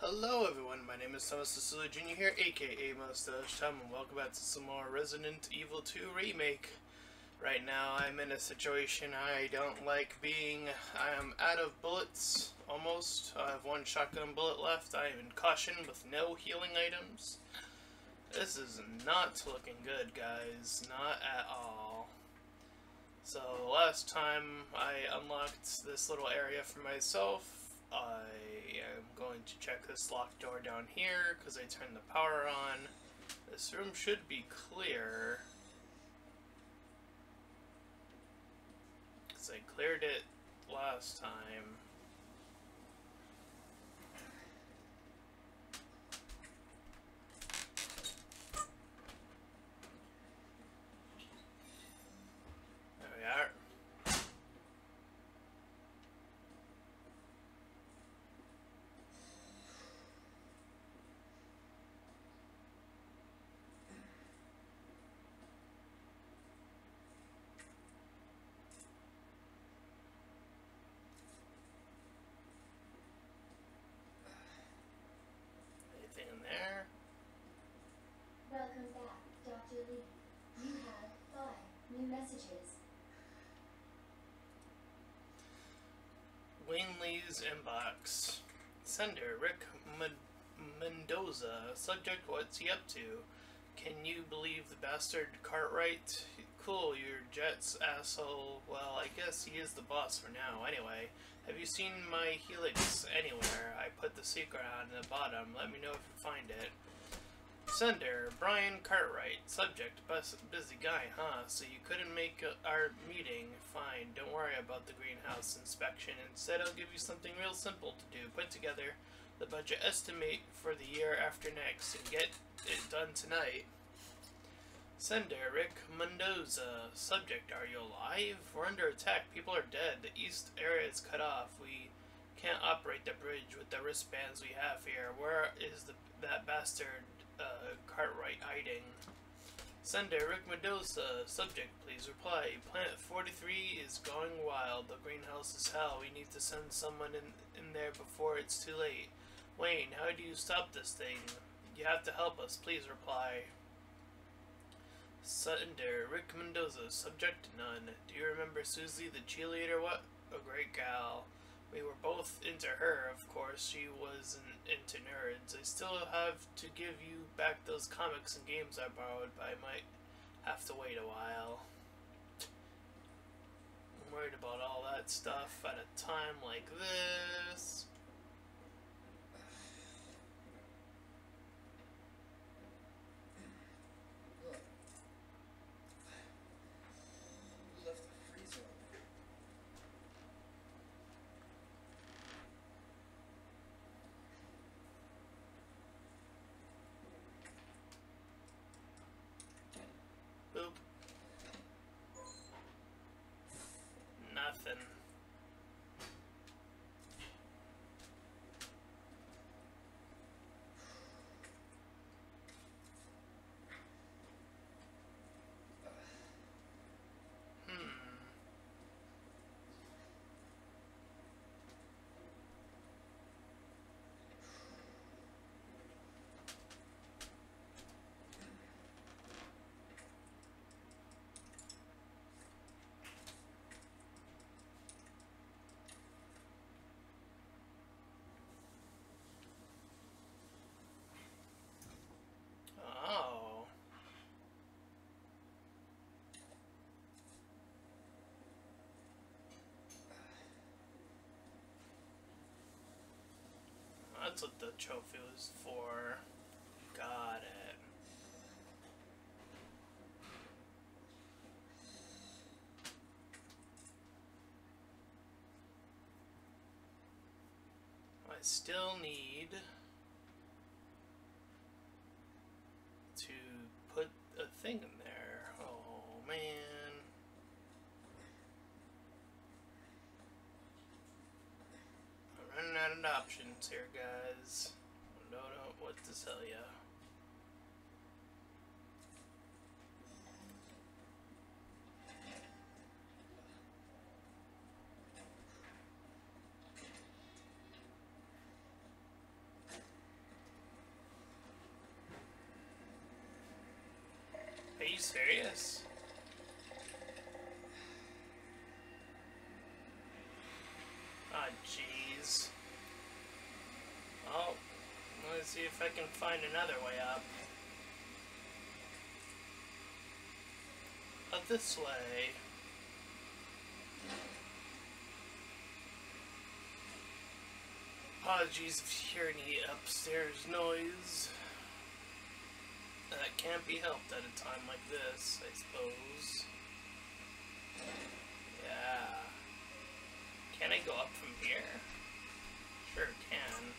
Hello everyone, my name is Thomas Cecilia Jr. here, aka Mustached Tom, and welcome back to some more Resident Evil 2 Remake. Right now I'm in a situation I don't like being. I am out of bullets, almost. I have one shotgun bullet left. I am in caution with no healing items. This is not looking good, guys. Not at all. So, last time I unlocked this little area for myself. I going to check this locked door down here because I turned the power on. This room should be clear. Because I cleared it last time. There we are. Anything in there? Welcome back, Dr. Lee. You have five new messages. Lee's inbox. Sender Rick Men- Mendoza. Subject: What's he up to? Can you believe the bastard Cartwright? Cool, you're Jet's asshole. Well, I guess he is the boss for now. Anyway, have you seen my helix anywhere? I put the secret on the bottom. Let me know if you find it. Sender, Brian Cartwright. Subject, bus busy guy, huh? So you couldn't make our meeting? Fine, don't worry about the greenhouse inspection. Instead, I'll give you something real simple to do. Put together the budget estimate for the year after next and get it done tonight. Sender, Rick Mendoza. Subject, are you alive? We're under attack. People are dead. The east area is cut off. We can't operate the bridge with the wristbands we have here. Where is the that bastard uh, Cartwright hiding? Sender, Rick Mendoza. Subject, please reply. Planet 43 is going wild. The greenhouse is hell. We need to send someone in, in there before it's too late. Wayne, how do you stop this thing? You have to help us. Please reply. Sender, Rick Mendoza, subject none. Do you remember Susie, the cheerleader? What a great gal. We were both into her, of course. She was an, into nerds. I still have to give you back those comics and games I borrowed, but I might have to wait a while. I'm worried about all that stuff at a time like this. Look. You left the freezer open. Boop. Nothing. Hmm. Oh. That's what the trophy was for. Got it. I still need options here, guys. No, no, what to tell ya. Are you serious? See if I can find another way up. Uh, this way. Apologies if you hear any upstairs noise. That can't be helped at a time like this, I suppose. Yeah. Can I go up from here? Sure can.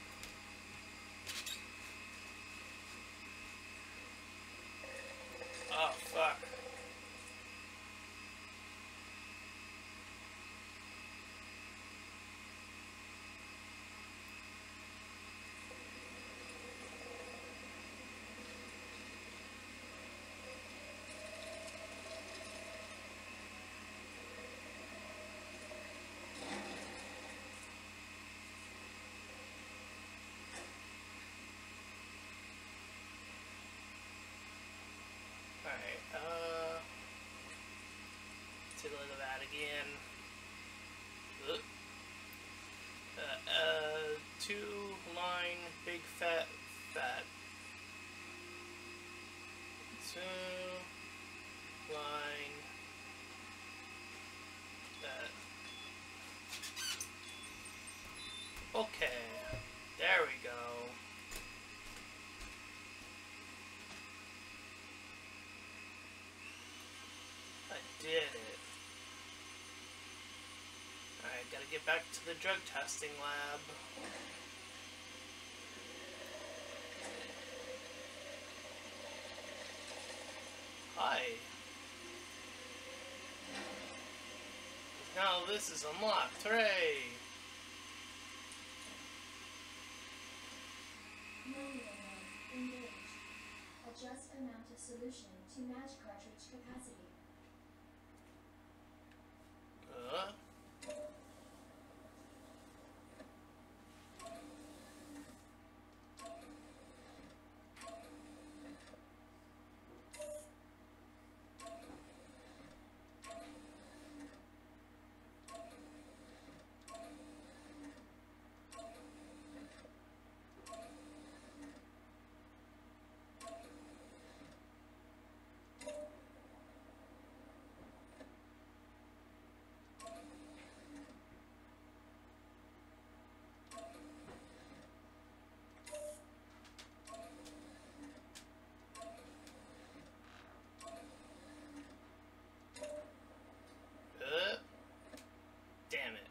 Oh, fuck. Alright, uh. Take a look at that again. Ugh. Uh, uh, two line big fat fat. Two line fat. Okay, there we go. I did it. Alright, gotta get back to the drug testing lab. Hi. Now this is unlocked. Hooray! Adjust amount of solution to match cartridge capacity. Uh, uh, damn it.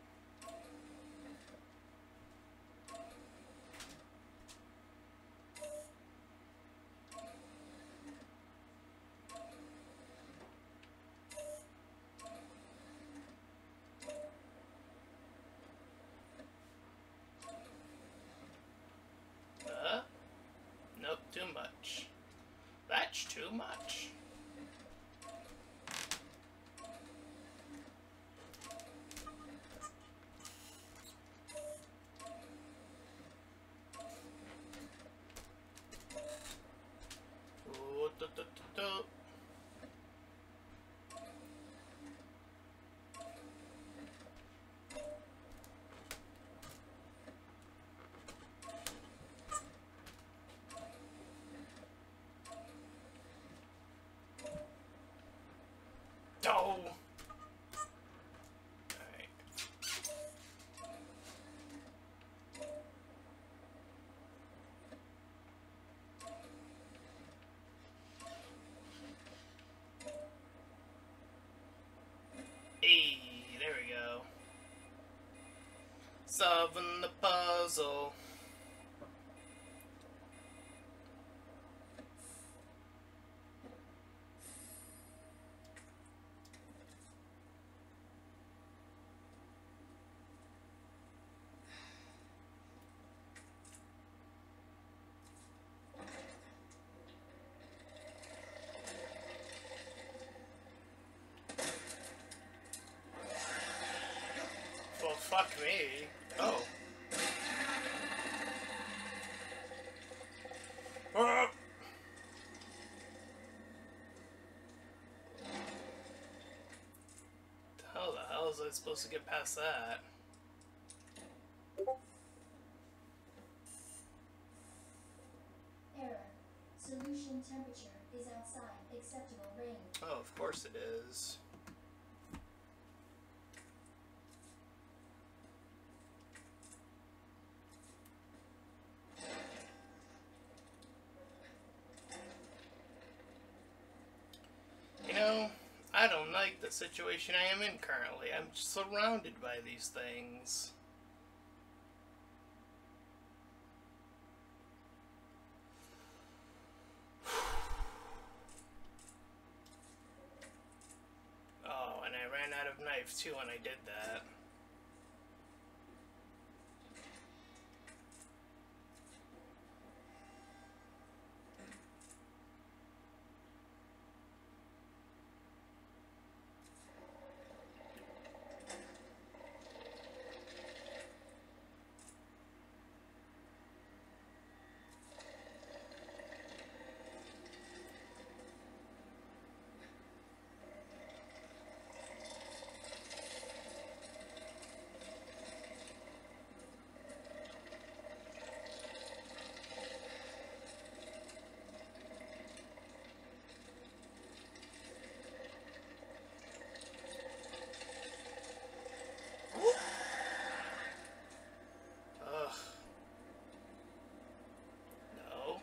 Uh, nope, too much. That's too much. Hey, there we go. Solving the puzzle. Oh. oh. How the hell is I supposed to get past that? Like the situation I am in currently. I'm surrounded by these things. Oh, and I ran out of knife too when I did that. Ugh. No.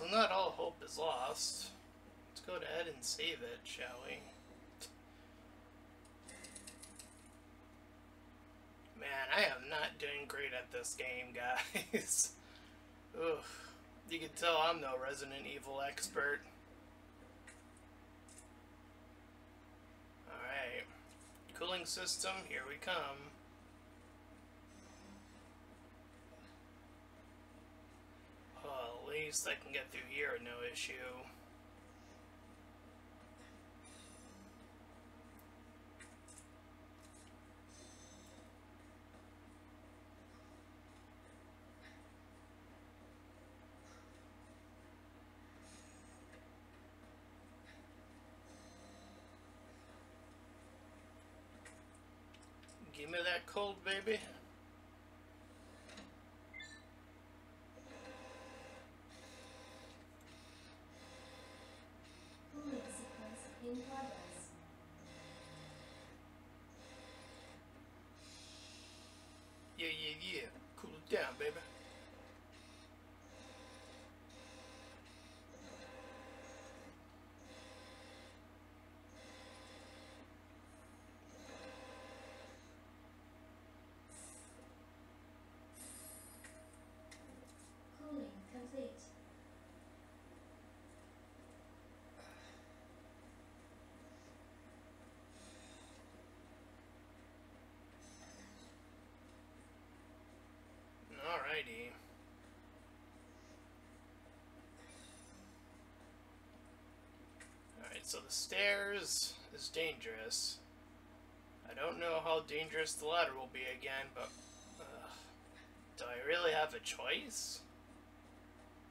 So not all hope is lost. Let's go ahead and save it, shall we? Man, I am not doing great at this game, guys. Ugh. You can tell I'm no Resident Evil expert. Alright. Cooling system, here we come. Oh, at least I can get through here no issue. Give me that cold, baby. Cooling sequence in progress. Yeah, yeah, yeah. Cool it down, baby. Cooling complete. Alrighty. Alright, so the stairs is dangerous. I don't know how dangerous the ladder will be again, but. Uh, do I really have a choice?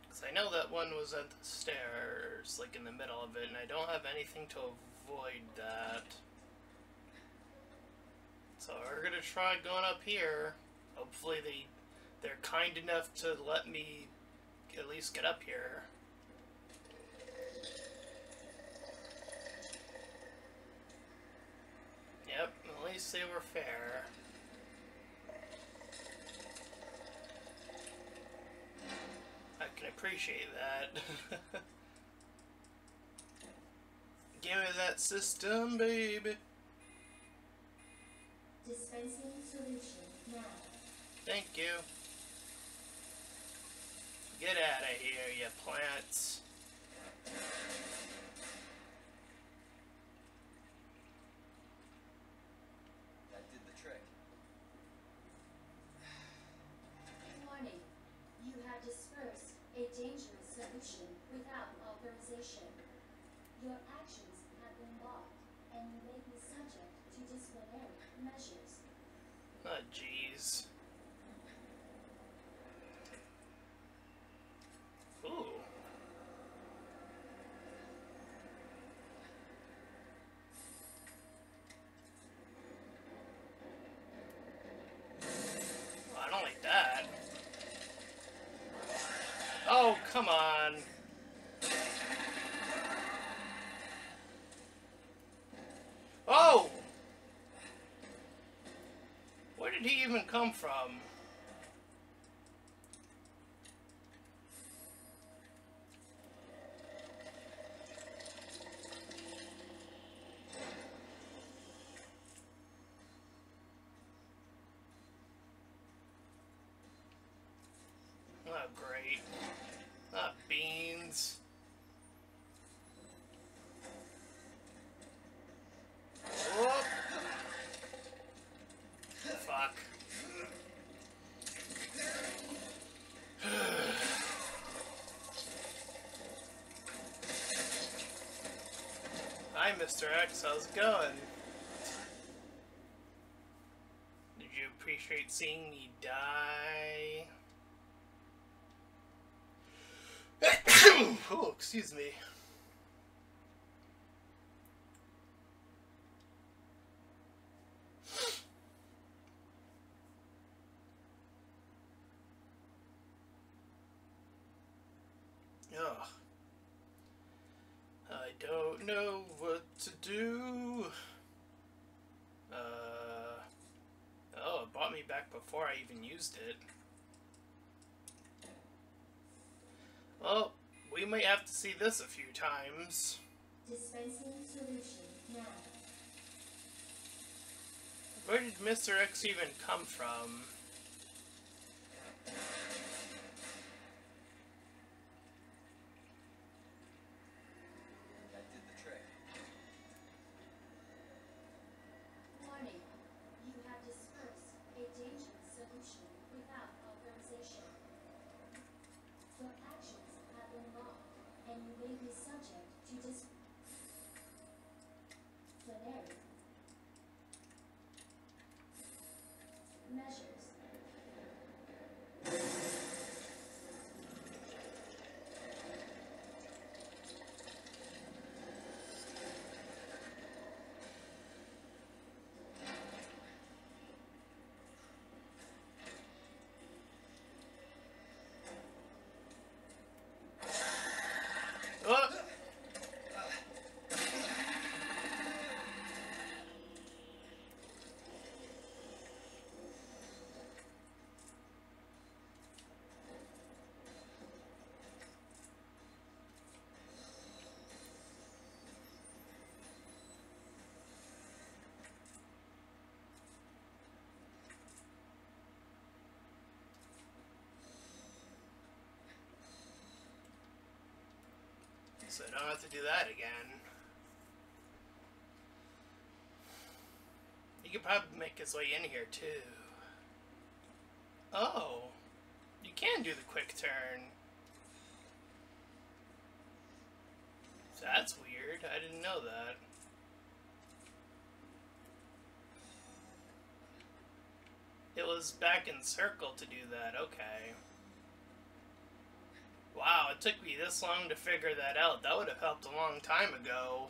Because I know that one was at the stairs, like in the middle of it, and I don't have anything to avoid that. So we're gonna try going up here. Hopefully they they're kind enough to let me at least get up here. Yep, at least they were fair. I can appreciate that. Give me that system, baby. Dispensing solution now. Thank you. Get out of here, you plants. That did the trick. Warning. You have dispersed a dangerous solution without authorization. Your actions have been logged, and you may be subject to disciplinary measures. Oh, jeez. Ooh. Well, I don't like that. Oh, come on. Oh! Where did he even come from? Oh, great. Hi, Mr. X. How's it going? Did you appreciate seeing me die? oh, excuse me. Ugh. I don't know what to do. Uh. Oh, it brought me back before I even used it. Well, we may have to see this a few times. Dispensing solution now. Where did Mr. X even come from? That did the trick. Warning. You have dispersed a dangerous solution without authorization. Your actions have been logged, and you may be subject to dis- disciplinary measures. Oh! So I don't have to do that again. You could probably make his way in here too. Oh, you can do the quick turn. That's weird. I didn't know that. It was back in circle to do that. Okay. Wow, it took me this long to figure that out. That would have helped a long time ago.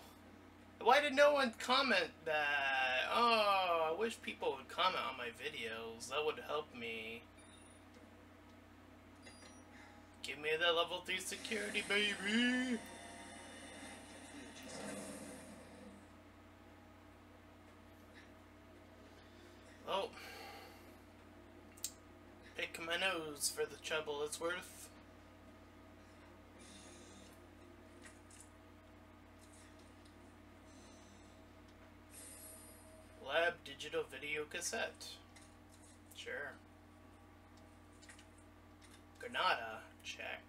Why did no one comment that? Oh, I wish people would comment on my videos. That would help me. Give me that level 3 security, baby! Oh. Pick my nose for the trouble it's worth. Lab digital video cassette. Sure. Granada, check.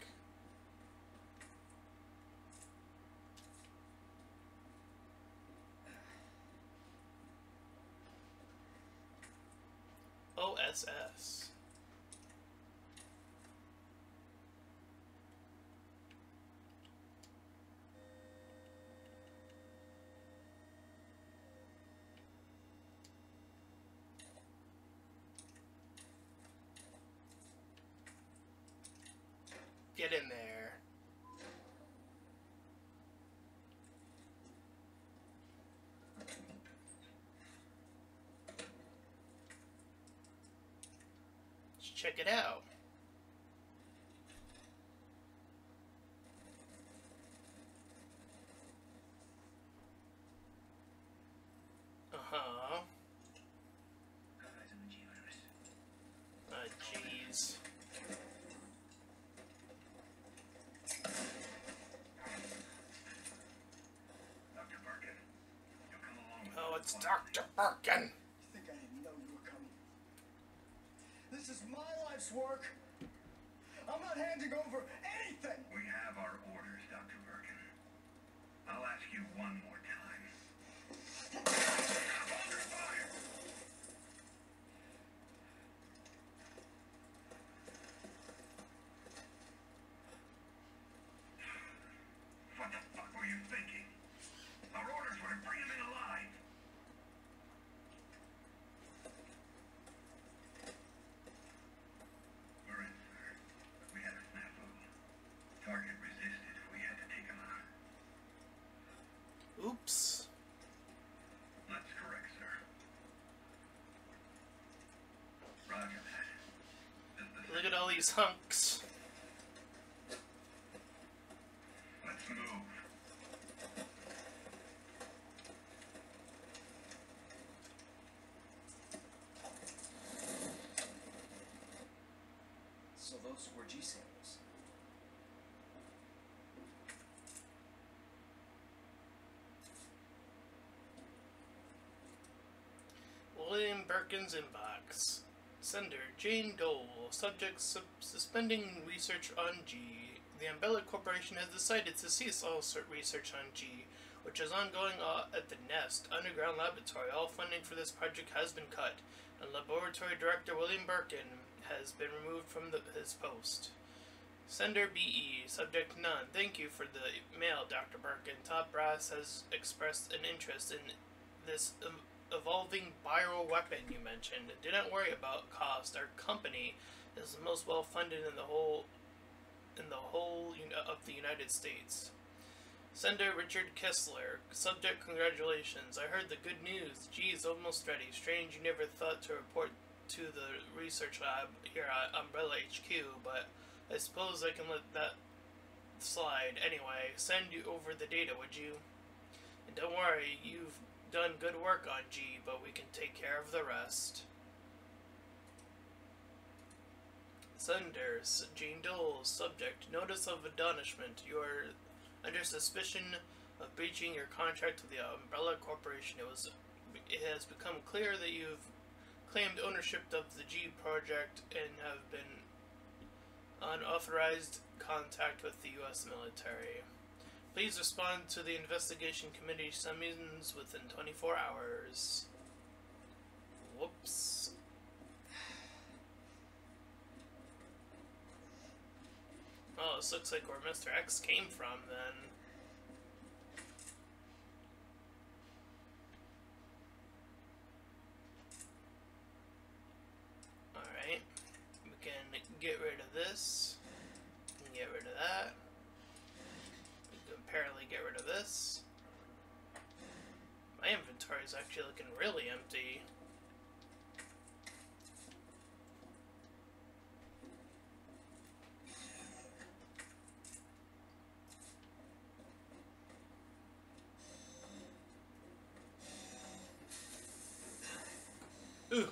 OSS. Get in there. Let's check it out. It's Dr. Birkin. You think I didn't know you were coming? This is my life's work. I'm not handing over anything. We have our orders, Dr. Birkin. I'll ask you one more time. Under fire! What the fuck were you thinking? Our orders were to bring him in alive. We're in, sir. We had a snafu. Target resisted. We had to take him out. Oops. That's correct, sir. Roger that. This is the Look at all these hunks. So those were G samples. William Birkin's inbox. Sender Jane Dole. Subject sub- suspending research on G. The Umbrella Corporation has decided to cease all research on G, which is ongoing uh, at the Nest Underground Laboratory. All funding for this project has been cut, and Laboratory Director William Birkin has been removed from the, his post. Sender BE, subject none. Thank you for the mail, Dr. Birkin. Top Brass has expressed an interest in this ev- evolving bioweapon you mentioned. Do not worry about cost. Our company is the most well funded in the whole in the whole of the United States. Sender Richard Kessler. Subject congratulations. I heard the good news. G is almost ready. Strange you never thought to report to the research lab here at Umbrella HQ, but I suppose I can let that slide. Anyway, send you over the data, would you? And don't worry, you've done good work on G, but we can take care of the rest. Sunders, Jean Dole, subject, notice of admonishment. You are under suspicion of breaching your contract with the Umbrella Corporation. It was, it has become clear that you've claimed ownership of the G project and have been unauthorized contact with the U.S. military. Please respond to the investigation committee summons within 24 hours. Whoops. Oh, this looks like where Mr. X came from then. Alright. We can get rid of this. Get rid of that. Apparently get rid of this. My inventory is actually looking really empty. Ooh.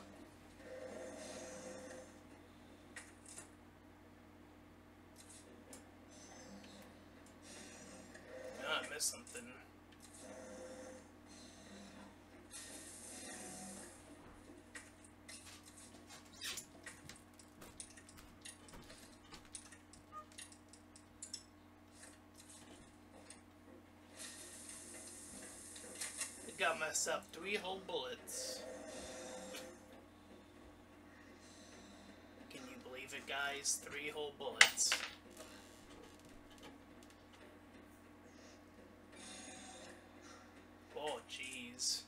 Ah, I missed something. I got myself three whole bullets. Can you believe it, guys? Three whole bullets. Oh, jeez.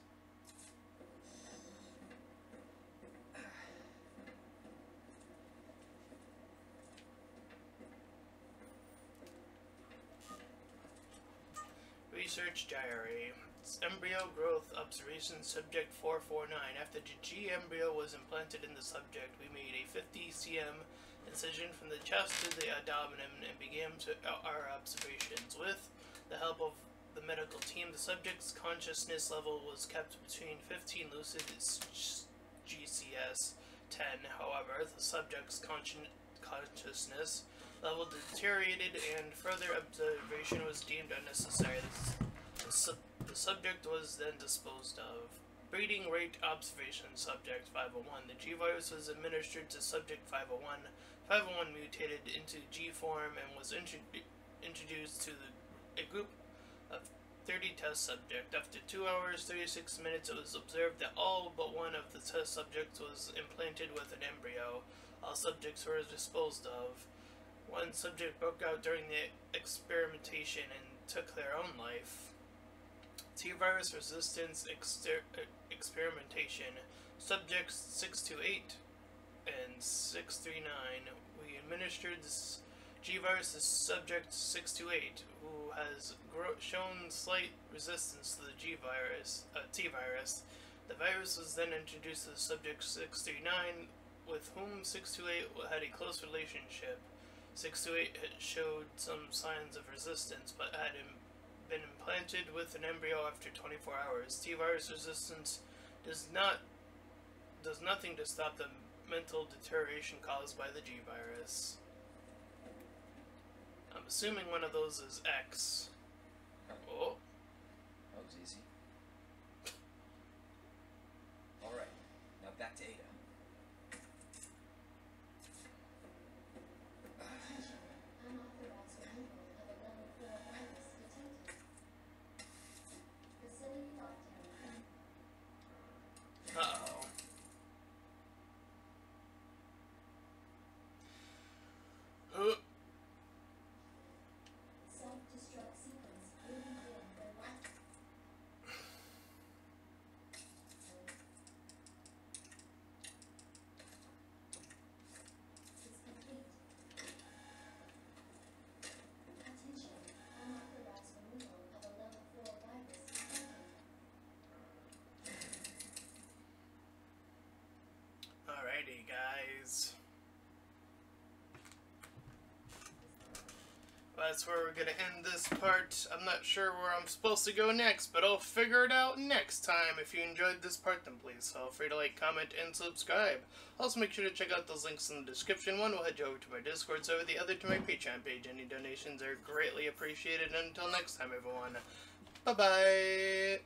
Research Diary. Embryo growth observation subject 449. After the G embryo was implanted in the subject, we made a 50 cm incision from the chest to the abdomen and began to uh, our observations. With the help of the medical team, the subject's consciousness level was kept between 15 lucid GCS 10. However, the subject's consci- consciousness level deteriorated and further observation was deemed unnecessary. The subject was then disposed of. Breeding rate observation subject 501. The G virus was administered to subject 501. 501 mutated into G form and was intro- introduced to the, a group of 30 test subjects. After 2 hours 36 minutes, it was observed that all but one of the test subjects was implanted with an embryo. All subjects were disposed of. One subject broke out during the experimentation and took their own life. T virus resistance exter- uh, experimentation. Subjects 628 and 639. We administered this G virus to subject 628, who has gro- shown slight resistance to the G virus, uh, T virus. The virus was then introduced to subject 639, with whom 628 had a close relationship. 628 had showed some signs of resistance, but had been implanted with an embryo after 24 hours. T virus resistance does not does nothing to stop the mental deterioration caused by the G virus. I'm assuming one of those is X. Oh, That was easy. Alright, now back to Ada. Attention, unauthorized removal of a level 4 virus detected. Facility lockdown. uh oh. Huh. Self-destruct sequence will begin when one. Is complete. Attention, unauthorized removal of a level 4 virus detected. Alrighty, That's where we're gonna end this part. I'm not sure where I'm supposed to go next, but I'll figure it out next time. If you enjoyed this part, then please feel free to like, comment, and subscribe. Also, make sure to check out those links in the description. One will head you over to my Discord server, the other to my Patreon page. Any donations are greatly appreciated. Until next time, everyone. Bye bye.